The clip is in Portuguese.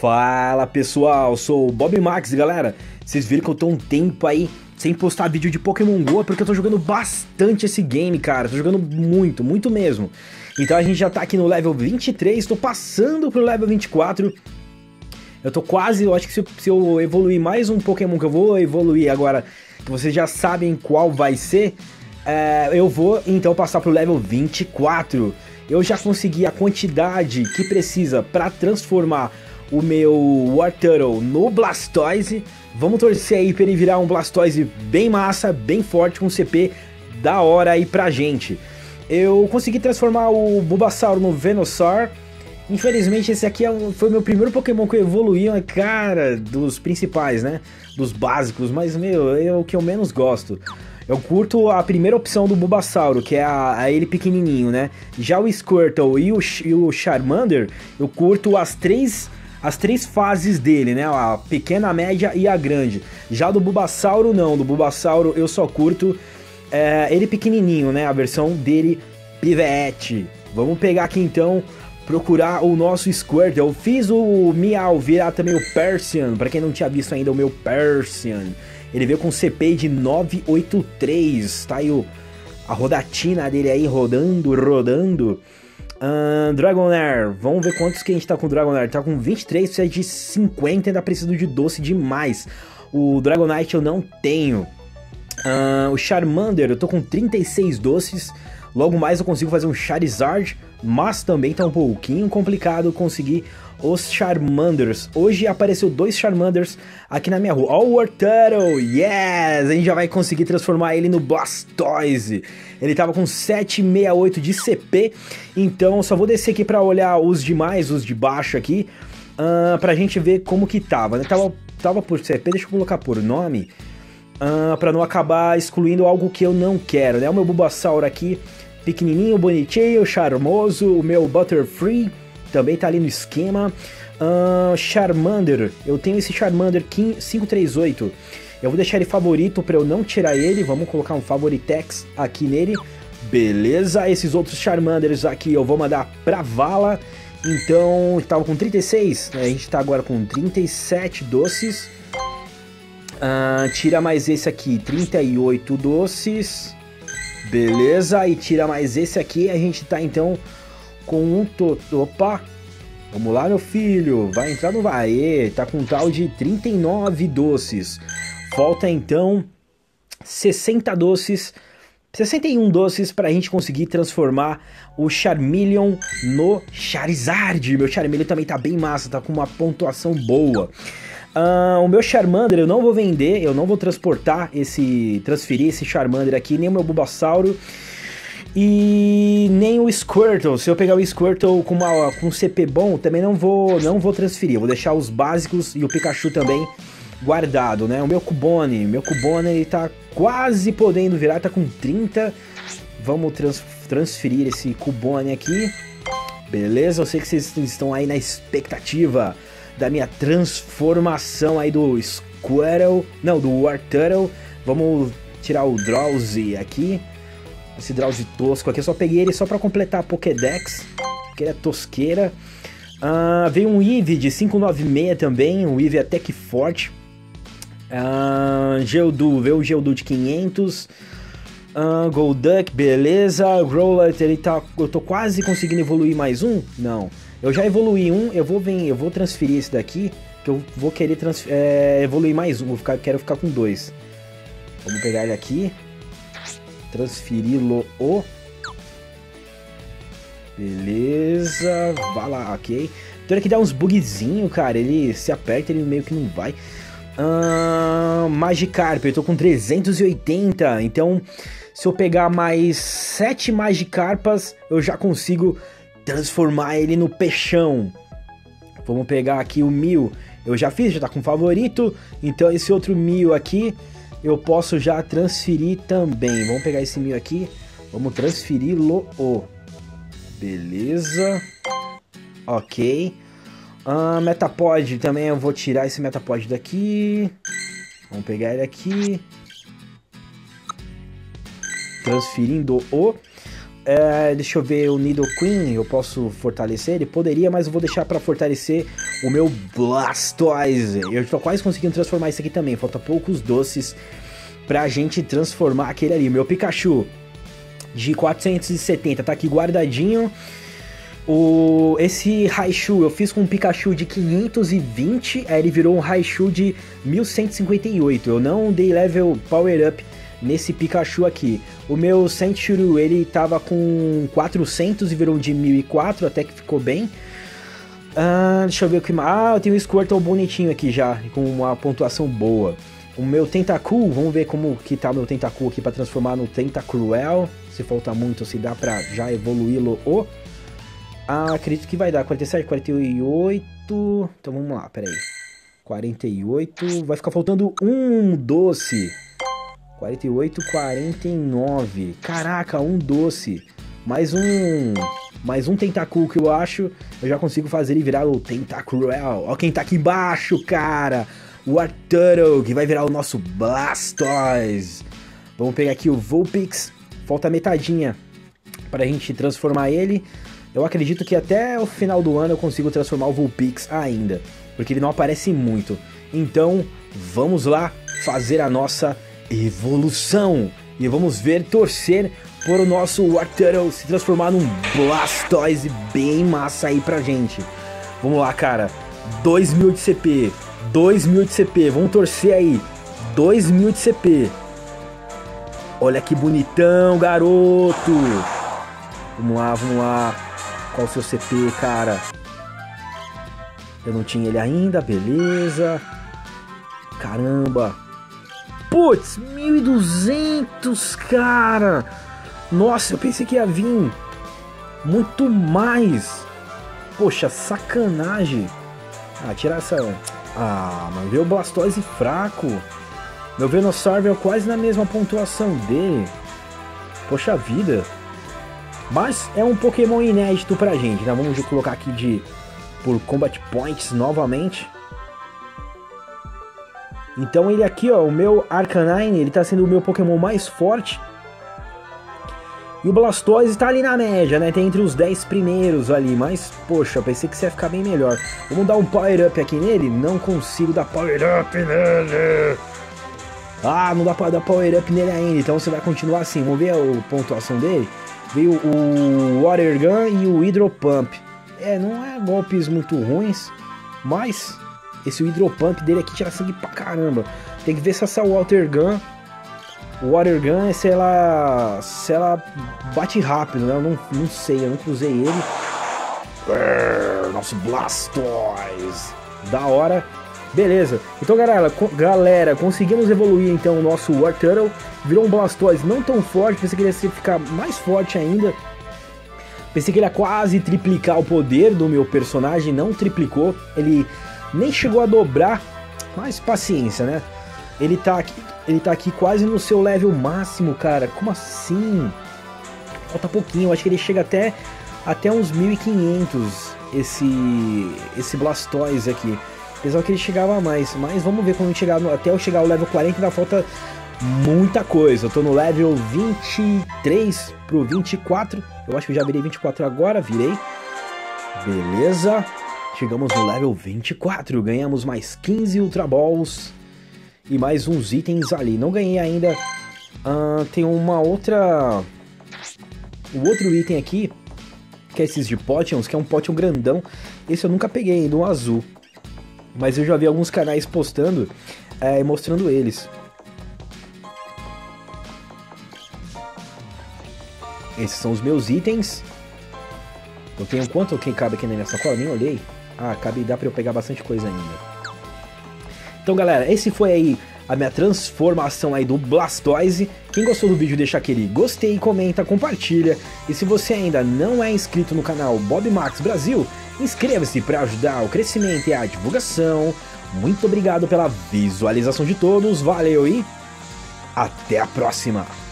Fala pessoal, sou o Bob Max, galera. Vocês viram que eu tô um tempo aí sem postar vídeo de Pokémon GO porque eu tô jogando bastante esse game, cara. Tô jogando muito, muito mesmo. Então a gente já tá aqui no level 23, tô passando pro level 24. Eu tô quase, eu acho que se, se eu evoluir mais um Pokémon que eu vou evoluir agora, que vocês já sabem qual vai ser, é, eu vou então passar pro level 24. Eu já consegui a quantidade que precisa para transformar o meu War Turtle no Blastoise. Vamos torcer aí para ele virar um Blastoise bem massa, bem forte, com CP da hora aí pra gente. Eu consegui transformar o Bulbasaur no Venusaur. Infelizmente esse aqui é foi o meu primeiro Pokémon que eu evoluí, cara, dos principais, né? Dos básicos, mas meu, é o que eu menos gosto. Eu curto a primeira opção do Bulbasauro, que é a, a ele pequenininho, né? Já o Squirtle e o, e o Charmander, eu curto as três as três fases dele, né? A pequena, a média e a grande. Já do Bulbasauro, não. Do Bulbasauro eu só curto é, ele pequenininho, né? A versão dele pivete. Vamos pegar aqui então, procurar o nosso Squirtle. Eu fiz o Miau virar também o Persian, para quem não tinha visto ainda o meu Persian. Ele veio com CP de 983, tá aí o, a rodatina dele aí rodando, rodando. Uh, Dragonair, vamos ver quantos que a gente tá com o Dragonair. Tá com 23, precisa de 50, ainda preciso de doce demais. O Dragonite eu não tenho. Uh, o Charmander, eu tô com 36 doces. Logo mais eu consigo fazer um Charizard, mas também tá um pouquinho complicado conseguir os Charmanders. Hoje apareceu dois Charmanders aqui na minha rua. Ó, o Turtle, yes! A gente já vai conseguir transformar ele no Blastoise. Ele tava com 768 de CP, então só vou descer aqui para olhar os demais, os de baixo aqui, uh, pra gente ver como que tava, né? Tava, tava por CP, deixa eu colocar por nome, uh, pra não acabar excluindo algo que eu não quero, né? O meu Bulbasaur aqui, pequenininho, bonitinho, charmoso, o meu Butterfree também tá ali no esquema. Uh, Charmander, eu tenho esse Charmander 538. Eu vou deixar ele favorito para eu não tirar ele. Vamos colocar um Favoritex aqui nele. Beleza, esses outros Charmanders aqui eu vou mandar pra vala. Então, estava com 36, né? a gente está agora com 37 doces. Uh, tira mais esse aqui, 38 doces. Beleza, e tira mais esse aqui, a gente tá então com um toto. Opa! Vamos lá, meu filho. Vai entrar no vai. Tá com um tal de 39 doces. Falta então 60 doces. 61 doces para a gente conseguir transformar o Charmeleon no Charizard. Meu Charmeleon também tá bem massa, tá com uma pontuação boa. Uh, o meu Charmander eu não vou vender, eu não vou transportar esse, transferir esse Charmander aqui, nem o meu Bulbasauro. E nem o Squirtle. Se eu pegar o Squirtle com, uma, com um CP bom, também não vou, não vou transferir. Eu vou deixar os básicos e o Pikachu também guardado, né? O meu Cubone, meu Cubone ele tá quase podendo virar, tá com 30. Vamos trans, transferir esse Cubone aqui. Beleza? Eu sei que vocês estão aí na expectativa da minha transformação aí do Squirtle, não, do War Turtle. Vamos tirar o Drowsy aqui. Esse Drowsy tosco aqui, eu só peguei ele só para completar a Pokédex, que ele é tosqueira. Uh, veio um Eevee de 596 também, um Eevee até que forte. Uh, Geodude, veio o Geodude de 500. Uh, Golduck, beleza. Growlithe, ele tá, eu tô quase conseguindo evoluir mais um? Não. Eu já evoluí um, eu vou, vem, eu vou transferir esse daqui, que eu vou querer é, evoluir mais um, vou ficar, quero ficar com dois. Vamos pegar ele aqui transferi-lo o. Beleza, vai lá, ok. Então que dá uns bugzinho, cara. Ele se aperta, ele meio que não vai. Uh, Magikarp, eu tô com 380. Então, se eu pegar mais 7 Magikarpas, eu já consigo transformar ele no peixão. Vamos pegar aqui o Mil. Eu já fiz, já tá com favorito. Então, esse outro Mil aqui eu posso já transferir também. Vamos pegar esse mil aqui, vamos transferi-lo. Beleza. Ok. Uh, Metapod também, eu vou tirar esse Metapod daqui. Vamos pegar ele aqui. Transferindo o... É, deixa eu ver o Nidoqueen, eu posso fortalecer? Ele poderia, mas eu vou deixar pra fortalecer o meu Blastoise. Eu tô quase conseguindo transformar isso aqui também, falta poucos doces pra gente transformar aquele ali. Meu Pikachu de 470 tá aqui guardadinho. O, esse Raichu eu fiz com um Pikachu de 520, aí ele virou um Raichu de 1158. Eu não dei level power up nesse Pikachu aqui. O meu Sentry ele tava com 400 e virou de 1004, até que ficou bem. Ah, deixa eu ver o que mais. Ah, eu tenho um Squirtle bonitinho aqui já, com uma pontuação boa. O meu Tentacool, vamos ver como que tá o meu Tentacool aqui para transformar no Tentacruel. Se falta muito, se dá pra já evoluí-lo. Oh, ah, acredito que vai dar 47, 48. Então vamos lá, peraí. 48. Vai ficar faltando um doce. 48, 49. Caraca, um doce. Mais um. Mais um Tentacool que eu acho. Eu já consigo fazer ele virar o Tentacruel. Ó quem tá aqui embaixo, cara. O Arturo, que vai virar o nosso Blastoise. Vamos pegar aqui o Vulpix. Falta metadinha pra gente transformar ele. Eu acredito que até o final do ano eu consigo transformar o Vulpix ainda. Porque ele não aparece muito. Então, vamos lá fazer a nossa evolução. E vamos ver, torcer por o nosso Warturtle se transformar num Blastoise bem massa aí pra gente. Vamos lá, cara. 2000 de CP. 2000 de CP. Vamos torcer aí. 2000 de CP. Olha que bonitão, garoto. Vamos lá, vamos lá. Qual o seu CP, cara? Eu não tinha ele ainda, beleza. Caramba. Putz, 1200, cara. Nossa, eu pensei que ia vir muito mais. Poxa, sacanagem. Ah, tirar essa... Ah, mas veio o Blastoise fraco. Meu Venusaur veio quase na mesma pontuação dele. Poxa vida. Mas é um Pokémon inédito pra gente, né? Vamos colocar aqui de por Combat Points novamente. Então ele aqui, ó, o meu Arcanine, ele tá sendo o meu Pokémon mais forte. E o Blastoise está ali na média, né? Tem entre os 10 primeiros ali, mas, poxa, pensei que você ia ficar bem melhor. Vamos dar um Power Up aqui nele? Não consigo dar Power Up nele. Ah, não dá pra dar Power Up nele ainda, então você vai continuar assim. Vamos ver a pontuação dele? Veio o Water Gun e o Hydro Pump. É, não é golpes muito ruins, mas esse Hydropump dele aqui tira sangue pra caramba. Tem que ver se essa Water Gun. Water Gun, se ela. Se ela bate rápido, né? Eu não, não sei, eu não usei ele. Nosso Blastoise. Da hora. Beleza. Então, galera, galera, conseguimos evoluir então o nosso War Turtle. Virou um Blastoise não tão forte, pensei que ele ia ficar mais forte ainda. Pensei que ele ia quase triplicar o poder do meu personagem, não triplicou. Ele nem chegou a dobrar, mas paciência, né? Ele tá aqui, ele tá aqui quase no seu level máximo, cara. Como assim? Falta pouquinho, acho que ele chega até até uns 1500 esse esse Blastoise aqui. Apesar que ele chegava mais, mas vamos ver quando chegar no, até eu chegar ao level 40 ainda falta muita coisa. Eu tô no level 23 pro 24. Eu acho que já virei 24 agora, virei. Beleza. Chegamos no level 24, ganhamos mais 15 Ultra Balls e mais uns itens ali. Não ganhei ainda. Uh, tem uma outra... O outro item aqui, que é esses de Potions, que é um Potion grandão. Esse eu nunca peguei um azul. Mas eu já vi alguns canais postando é, mostrando eles. Esses são os meus itens. Eu tenho quanto que cabe aqui na minha sacola? Nem olhei. Ah, cabe, dá pra eu pegar bastante coisa ainda. Então, galera, esse foi aí a minha transformação aí do Blastoise. Quem gostou do vídeo, deixa aquele gostei, comenta, compartilha. E se você ainda não é inscrito no canal Bob Max Brasil, inscreva-se para ajudar o crescimento e a divulgação. Muito obrigado pela visualização de todos, valeu e até a próxima!